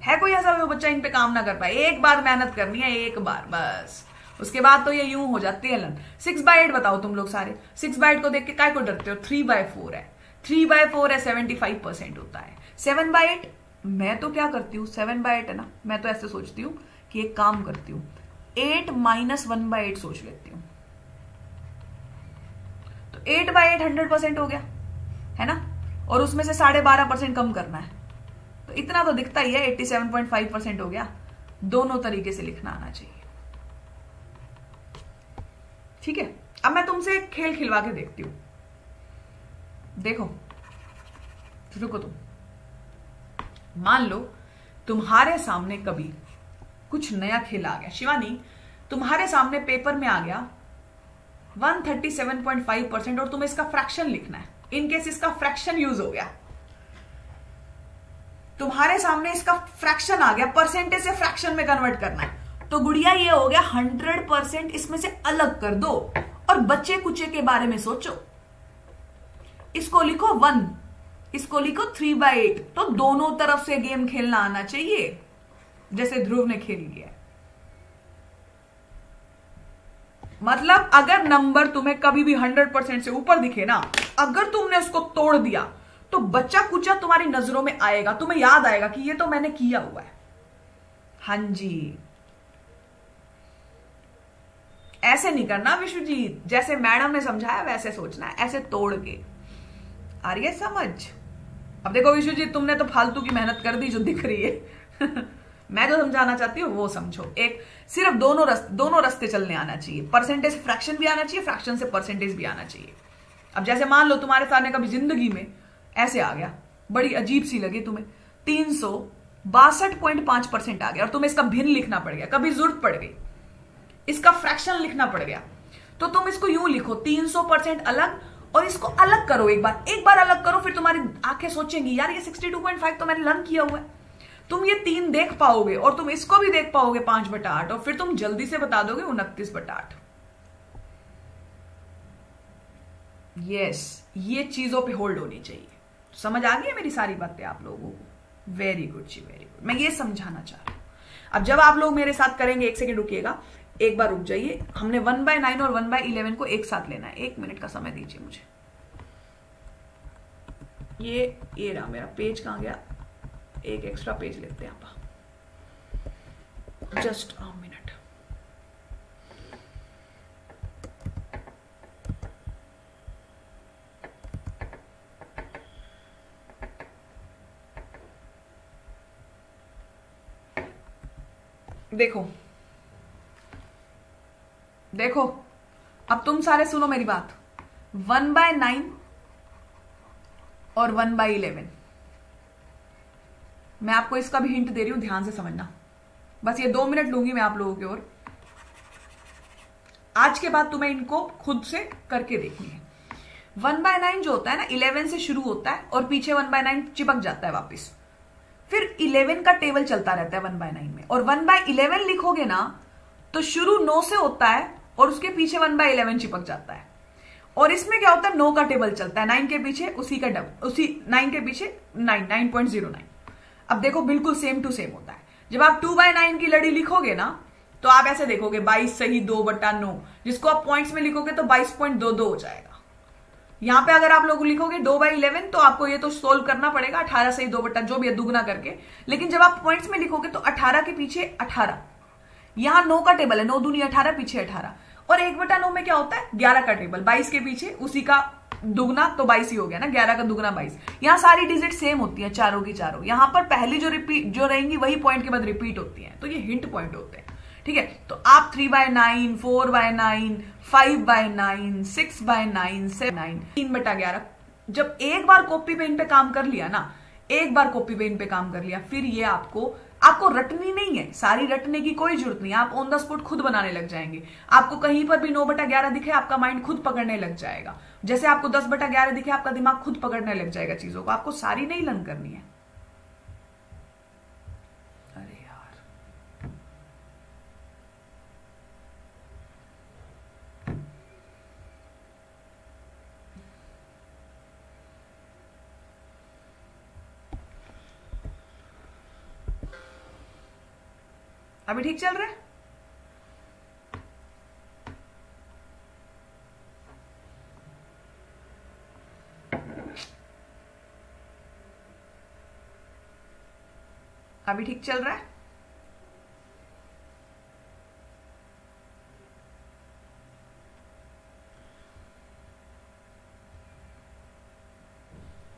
है कोई ऐसा जो बच्चा इन पे काम ना कर पाए? एक बार मेहनत करनी है, एक बार, बस। उसके बाद तो ये यूँ हो जाती है लन सिक्स बाय एट बताओ तुम लोग सारे। सिक्स बाय एट को देख के काय को डरते हो? थ्री बाय फोर है। थ्री बाय फोर है सेवेंटी फाइव परसेंट होता है। सेवन बाय एट मैं तो क्या करती हूँ? सेवन बाय एट है ना? मैं तो ऐसे सोचती हूँ कि एक काम करती हूँ। Eight minus one by eight सोच लेती हूँ। तो eight by eight hundred percent हो गया। है ना? और उसमें से साढ़े बारह परसेंट कम करना है। तो इतना तो दिखता ही है eighty seven point five percent हो गया। दोनों तरीके से लिखना आना चाहिए। ठीक है? अब मैं तुमसे एक खेल खिलवा के देखती हूँ। देखो, रुको तुम। मान लो, तुम्हारे सामने कभी कुछ नया खेल आ गया। शिवानी, तुम्हारे सामने पेपर में आ गया 137.5 परसेंट और तुम्हें इसका फ्रैक्शन लिखना है। इनकेस इसका फ्रैक्शन यूज़ हो गया। तुम्हारे सामने इसका फ्रैक्शन आ गया परसेंटेज से फ्रैक्शन में कन्वर्ट करना है। तो गुड़िया, ये हो गया हंड्रेड परसेंट इसमें से अलग कर दो और बच्चे कुचे के बारे में सोचो। इसको लिखो वन इसको लिखो थ्री बाय एट तो दोनों तरफ़ से गेम खेलना आना चाहिए, जैसे ध्रुव ने खेल लिया मतलब अगर नंबर तुम्हें कभी भी हंड्रेड परसेंट से ऊपर दिखे ना, अगर तुमने उसको तोड़ दिया तो बच्चा कुचा तुम्हारी नज़रों में आएगा, तुम्हें याद आएगा कि ये तो मैंने किया हुआ है। हाँ जी। ऐसे नहीं करना विश्वजीत जैसे मैडम ने समझाया वैसे सोचना ऐसे तोड़ के। आ रही है समझ? अब देखो विश्वजीत तुमने तो फालतू की मेहनत कर दी जो दिख रही है। <laughs> मैं जो समझाना चाहती हूँ वो समझो। एक, सिर्फ़ दोनों रस्ते दोनों रस्ते चलने आना चाहिए। परसेंटेज फ्रैक्शन भी आना चाहिए फ्रैक्शन से परसेंटेज भी आना चाहिए। अब जैसे मान लो तुम्हारे सामने कभी ज़िंदगी में ऐसे आ गया। बड़ी अजीब सी लगी तुम्हें। तीन सौ बासठ पॉइंट पाँच परसेंट आ गया और तुम्हें इसका भिन्न लिखना पड़ गया। कभी ज़रूरत पड़ गई। इसका फ्रैक्शन लिखना पड़ गया। तो तुम इसको यूँ लिखो 300 परसेंट अलग और इसको अलग करो एक बार। एक बार अलग करो, फिर तुम्हारी आँखें सोचेंगी, यार, ये 62.5 तो मैंने लर्न किया हुआ है। तुम ये तीन देख पाओगे और तुम इसको भी देख पाओगे, पाँच बटा आठ, और फिर तुम जल्दी से बता दोगे उनतीस बटा आठ। यस ये चीज़ों पे होल्ड होनी चाहिए। समझ आ गई है मेरी सारी बातें आप लोगों को? वेरी गुड जी वेरी गुड मैं ये समझाना चाह रहा हूँ। अब जब आप लोग मेरे साथ करेंगे, एक सेकेंड रुकिएगा। एक बार रुक जाइए। हमने वन बाय नाइन और वन बाय इलेवन को एक साथ लेना है। एक मिनट का समय दीजिए मुझे। ये ये रहा मेरा पेज कहाँ गया? एक एक्स्ट्रा पेज लेते हैं आप जस्ट अ मिनट देखो। देखो, अब तुम सारे सुनो मेरी बात। वन बाय नाइन और वन बाय इलेवन मैं आपको इसका भी हिंट दे रही हूँ, ध्यान से समझना। बस ये दो मिनट लूँगी मैं आप लोगों की ओर। आज के बाद तुम्हें इनको खुद से करके देखनी है। वन बाय नाइन जो होता है ना इलेवन से शुरू होता है और पीछे वन बाय नाइन चिपक जाता है वापिस। फिर इलेवन का टेबल चलता रहता है वन बाय नाइन में। और वन बाय इलेवन लिखोगे ना तो शुरू नो से होता है और उसके पीछे वन बाय इलेवन चिपक जाता है। और इसमें क्या होता है, नो का टेबल चलता है। नाइन के पीछे उसी का डबल उसी नाइन के पीछे nine nine point zero nine अब देखो, बिल्कुल सेम टू सेम होता है। जब आप टू बाय नाइन की लड़ी लिखोगे ना तो आप ऐसे देखोगे, बाईस सही दो बटा नौ। जिसको आप पॉइंट्स में लिखोगे तो बाईस पॉइंट दो दो हो जाएगा। यहाँ पे अगर आप लोग लिखोगे दो बाई इलेवन तो आपको ये तो सोल्व करना पड़ेगा, अठारह से ही दो बट्टा जो भी है, दुगना करके। लेकिन जब आप पॉइंट्स में लिखोगे तो अठारह के पीछे अठारह। यहाँ नौ का टेबल है, नौ दूनी अठारह, पीछे अठारह। और एक बटा नौ में क्या होता है? ग्यारह का टेबल बाईस के पीछे, उसी का दुगना तो बाईस ही हो गया ना, ग्यारह का दुगना बाईस। यहाँ सारी डिजिट सेम होती है, चारों की चारों। यहाँ पर पहली जो रिपीट जो रहेंगी, वही पॉइंट के बाद रिपीट होती है। तो ये हिंट पॉइंट होते हैं। ठीक है? तो आप three by nine four by nine five by nine six by nine seven nine तीन बटा ग्यारह। जब एक बार कॉपी पेन पे काम कर लिया ना, एक बार कॉपी पेन पे काम कर लिया, फिर ये आपको आपको रटनी नहीं है, सारी रटने की कोई ज़रूरत नहीं आप ऑन द स्पॉट खुद बनाने लग जाएँगे। आपको कहीं पर भी नौ बटा ग्यारह दिखे, आपका माइंड खुद पकड़ने लग जाएगा। जैसे आपको दस बटा ग्यारह दिखे, आपका दिमाग खुद पकड़ने लग जाएगा चीज़ों को। आपको सारी नहीं लर्न करनी है अरे यार अभी ठीक चल रहा है? अभी ठीक चल रहा है?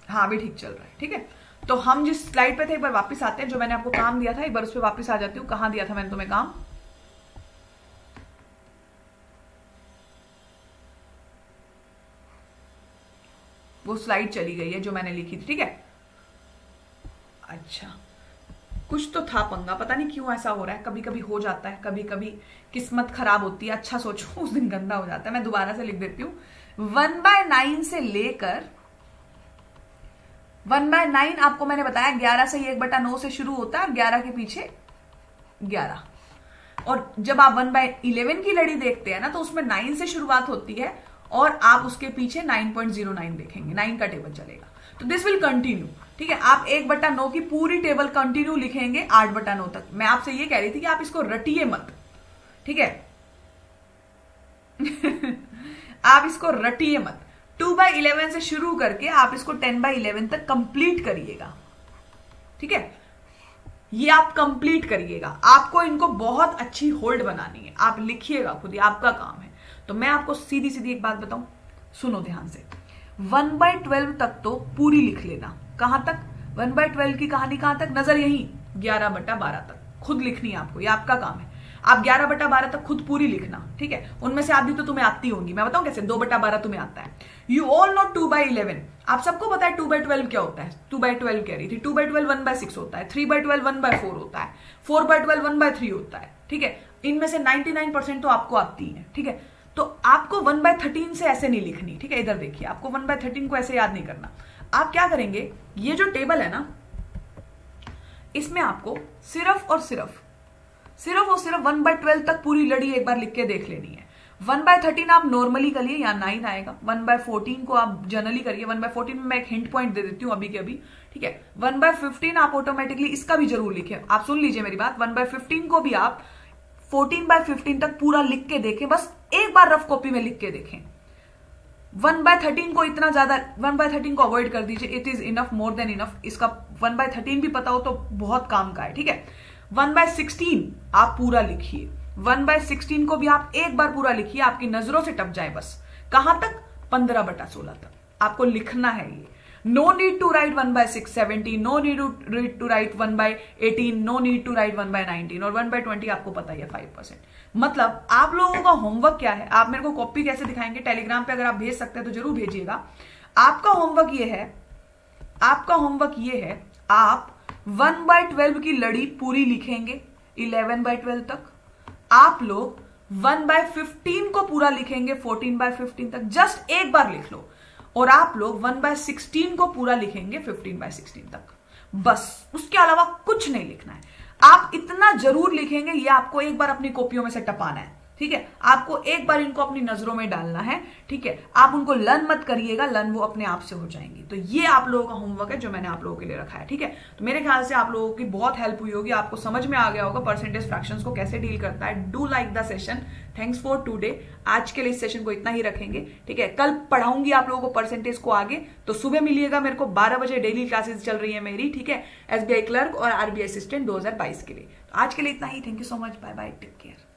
हाँ अभी ठीक चल रहा है, ठीक है? तो हम जिस स्लाइड पे थे, एक बार वापस आते हैं, जो मैंने आपको काम दिया था, एक बार उस पर वापस आ जाती हूँ। कहाँ दिया था मैंने तुम्हें काम? वो स्लाइड चली गई है जो मैंने लिखी थी, ठीक है? अच्छा। कुछ तो था पंगा, पता नहीं क्यों ऐसा हो रहा है। कभी कभी हो जाता है कभी कभी किस्मत खराब होती है। अच्छा सोचो, उस दिन गंदा हो जाता है। मैं दोबारा से लिख देती हूँ। वन बाय नाइन से लेकर वन बाय नाइन आपको मैंने बताया, ग्यारह से एक बटा नौ से शुरू होता है और ग्यारह के पीछे ग्यारह। और जब आप वन बाय इलेवन की लड़ी देखते हैं ना तो उसमें नाइन से शुरुआत होती है और आप उसके पीछे नाइन पॉइंट ज़ीरो नाइन देखेंगे। नाइन का टेबल चलेगा। तो दिस विल कंटिन्यू ठीक है? आप एक बटा नौ की पूरी टेबल कंटिन्यू लिखेंगे आठ बटा नौ तक। मैं आपसे ये कह रही थी कि आप इसको रटिए मत, ठीक है? <laughs> आप इसको रटिए मत। टू बाई इलेवन से शुरू करके आप इसको टेन बाई इलेवन तक कंप्लीट करिएगा। ठीक है? ये आप कंप्लीट करिएगा। आपको इनको बहुत अच्छी होल्ड बनानी है। आप लिखिएगा खुद ही आपका काम है। तो मैं आपको सीधी सीधी एक बात बताऊँ। सुनो ध्यान से। वन बाय ट्वेल्व तक तो पूरी लिख लेना। कहाँ तक? वन बाय ट्वेल्व की कहानी कहाँ तक? नज़र यही। ग्यारह बटा बारह तक। खुद लिखनी है आपको। ये आपका काम है। आप ग्यारह बटा बारह तक खुद पूरी लिखना, ठीक है? उनमें से आधी तो तुम्हें आती होंगी। मैं बताऊँ कैसे? दो बटा बारह तुम्हें आता है। You all know two by eleven आप सबको पता है टू बाई ट्वेल्व क्या होता है? टू बाई ट्वेल्व कह रही थी। Two by twelve one by six होता है। Three by twelve one by four होता है। Four by twelve one by three होता है। ठीक है? इनमें से नाइनटी नाइन परसेंट तो आपको आती है, ठीक है? तो आपको वन बाय थर्टीन से ऐसे नहीं लिखनी, ठीक है? इधर देखिए, आपको वन बाय थर्टीन को ऐसे याद नहीं करना। आप क्या करेंगे? ये जो टेबल है ना, इसमें आपको सिर्फ़ और सिर्फ़ सिर्फ़ और सिर्फ़ वन बाय ट्वेल्व तक पूरी लड़ी एक बार लिख के देख लेनी है। वन बाय थर्टीन आप नॉर्मली करिए, या नाइन आएगा। वन बाय फोर्टीन को आप जनरली करिए। वन बाय फोर्टीन में मैं एक हिंट पॉइंट दे देती हूँ अभी के अभी, ठीक है? वन बाय फिफ्टीन आप ऑटोमेटिकली इसका भी ज़रूर लिखे आप सुन लीजिए मेरी बात। वन बाय फिफ्टीन को भी आप फोर्टीन बाय फिफ्टीन तक पूरा लिख के देखें। बस एक बार रफ कॉपी में लिख के देखें। वन बाय थर्टीन को इतना ज़्यादा, वन बाय थर्टीन को अवॉइड कर दीजिए। It is enough more than enough इसका वन बाय थर्टीन भी पता हो तो बहुत काम का है, ठीक है? वन बाय सिक्सटीन आप पूरा लिखिए। वन बाय सिक्सटीन को भी आप एक बार पूरा लिखिए, आपकी नज़रों से टप जाए बस। कहाँ तक? पंद्रह बटा सोलह तक। आपको लिखना है ये। No need to write one by six seventeen no need read to write one by eighteen no need to write one by nineteen और वन बाय ट्वेंटी आपको पता ही है फाइव परसेंट मतलब आप लोगों का होमवर्क क्या है? आप मेरे को कॉपी कैसे दिखाएँगे? टेलीग्राम पे अगर आप भेज सकते हैं तो ज़रूर भेजिएगा। आपका होमवर्क ये है। आपका होमवर्क ये है, आप वन बाय ट्वेल्व की लड़ी पूरी लिखेंगे, इलेवन बाय ट्वेल्व तक। आप लोग वन बाय फिफ्टीन को पूरा लिखेंगे, फोर्टीन बाय फिफ्टीन तक। जस्ट एक बार लिख लो। और आप लोग वन बाय सिक्सटीन को पूरा लिखेंगे, फिफ्टीन बाय सिक्सटीन तक। बस। उसके अलावा कुछ नहीं लिखना है। आप इतना ज़रूर लिखेंगे, ये आपको एक बार अपनी कॉपियों में से टपाना है। ठीक है? आपको एक बार इनको अपनी नज़रों में डालना है, ठीक है? आप उनको लर्न मत करिएगा, लर्न वो अपने आप से हो जाएँगी। तो ये आप लोगों का होमवर्क है जो मैंने आप लोगों के लिए रखा है, ठीक है? तो मेरे ख्याल से आप लोगों की बहुत हेल्प हुई होगी। आपको समझ में आ गया होगा परसेंटेज फ्रैक्शन को कैसे डील करता है। Do like the session thanks for today आज के लिए इस सेशन को इतना ही रखेंगे, ठीक है? कल पढ़ाऊँगी आप लोगों को परसेंटेज को आगे। तो सुबह मिलिएगा मेरे को। बारह बजे डेली क्लासेस चल रही है मेरी, ठीक है? एसबीआई क्लर्क और आरबीआई असिस्टेंट दो हज़ार बाइस के लिए। आज के लिए इतना ही। Thank you so much bye bye take care